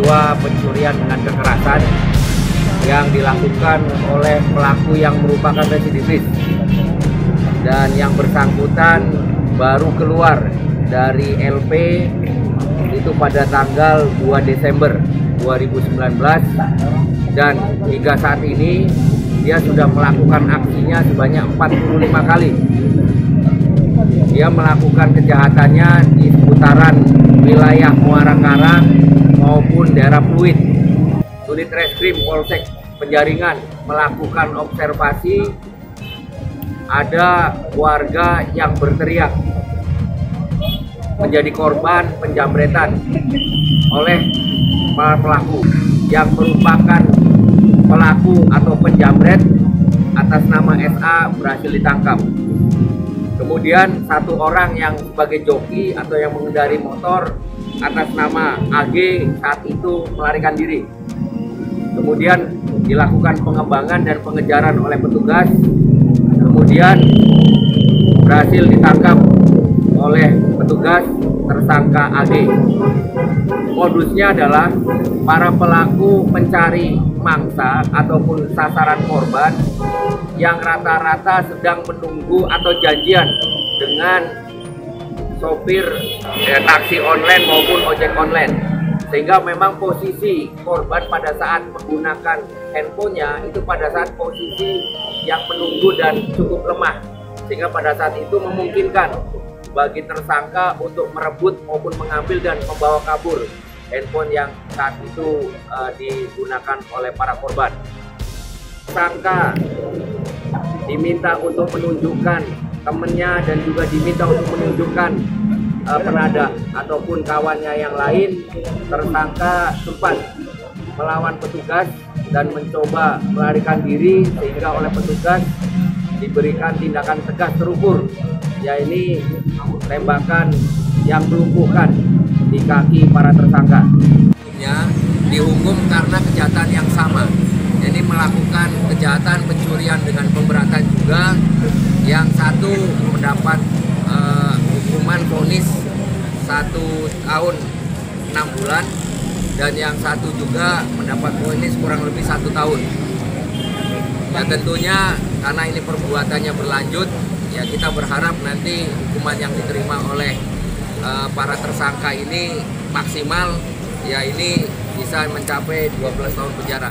peristiwa pencurian dengan kekerasan yang dilakukan oleh pelaku yang merupakan residivis. Dan yang bersangkutan baru keluar dari LP itu pada tanggal 2 Desember 2019 dan hingga saat ini dia sudah melakukan aksinya sebanyak 45 kali. Dia melakukan kejahatannya di seputaran wilayah Muara Karang maupun daerah Pluit. Unit Reskrim Polsek Penjaringan melakukan observasi ada warga yang berteriak menjadi korban penjamretan oleh para pelaku yang merupakan pelaku atau penjamret atas nama SA berhasil ditangkap. Kemudian satu orang yang sebagai joki atau yang mengendari motor atas nama AG saat itu melarikan diri. Kemudian dilakukan pengembangan dan pengejaran oleh petugas. Kemudian berhasil ditangkap tersangka AG. Modusnya adalah para pelaku mencari mangsa ataupun sasaran korban yang rata-rata sedang menunggu atau janjian dengan sopir ya, taksi online maupun ojek online sehingga memang posisi korban pada saat menggunakan handphonenya itu pada saat posisi yang menunggu dan cukup lemah sehingga pada saat itu memungkinkan bagi tersangka untuk merebut maupun mengambil dan membawa kabur handphone yang saat itu uh, digunakan oleh para korban. Tersangka diminta untuk menunjukkan temennya dan juga diminta untuk menunjukkan uh, penada ataupun kawannya yang lain tersangka sempat melawan petugas dan mencoba melarikan diri sehingga oleh petugas diberikan tindakan tegas terukur yaitu tembakan yang melumpuhkan di kaki para tersangka. Ya, dihukum karena kejahatan yang sama. Jadi melakukan kejahatan pencurian dengan pemberatan juga. Yang satu mendapat uh, hukuman vonis satu tahun enam bulan dan yang satu juga mendapat vonis kurang lebih satu tahun. Ya tentunya karena ini perbuatannya berlanjut, ya kita berharap nanti hukuman yang diterima oleh uh, para tersangka ini maksimal ya ini bisa mencapai 12 tahun penjara.